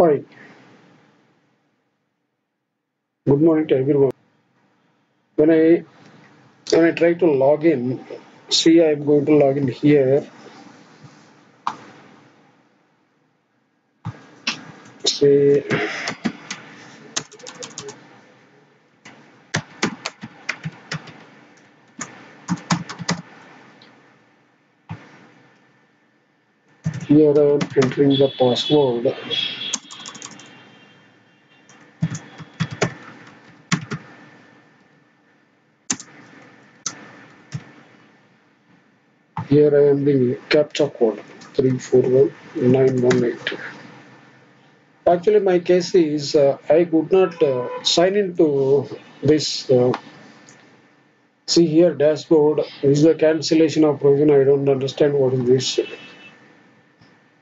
Hi, good morning to everyone. When I when I try to log in, see I'm going to log in here. Say here I'm entering the password. Here I am the captcha code 341918. Actually, my case is uh, I could not uh, sign into this. Uh, see here dashboard is the cancellation of provision. I don't understand what is this.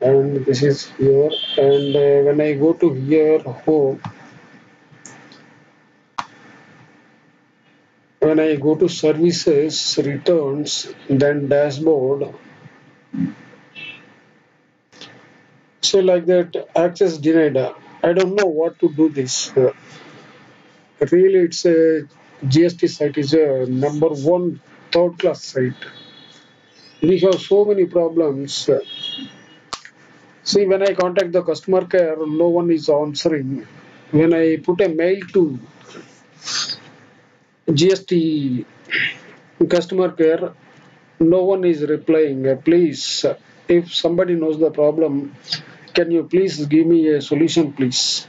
And this is here. And uh, when I go to here home, when I go to services returns, then dashboard. So like that access denied. I don't know what to do this. Uh, really, it's a GST site is a number one third class site. We have so many problems. See, when I contact the customer care, no one is answering. When I put a mail to GST customer care, no one is replying. Uh, Please, uh, if somebody knows the problem, can you please give me a solution, please?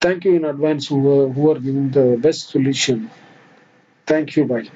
Thank you in advance who are, who are giving the best solution. Thank you. Bye.